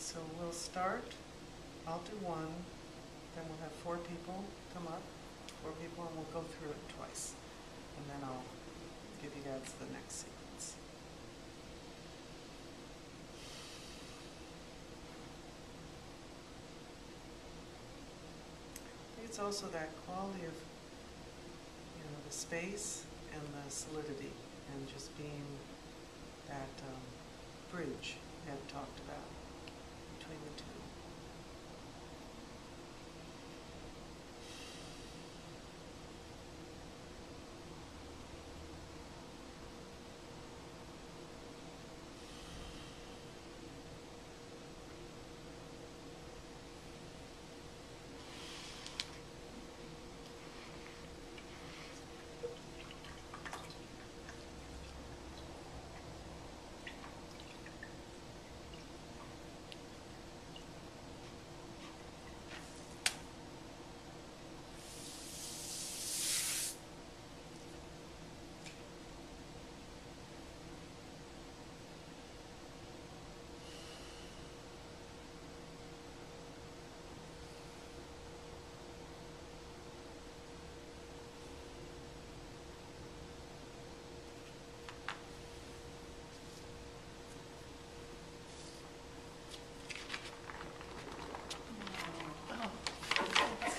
so we'll start, I'll do one, then we'll have four people come up, four people, and we'll go through it twice. And then I'll give you guys the next sequence. I it's also that quality of, you know, the space and the solidity and just being that um, bridge Ed talked about between the two.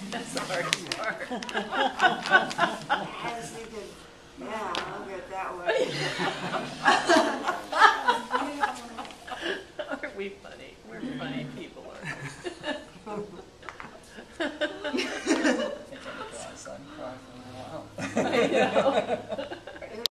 That's the hard part. I was thinking, yeah, I'll get that way. Aren't we funny? We're funny people, aren't we? I know.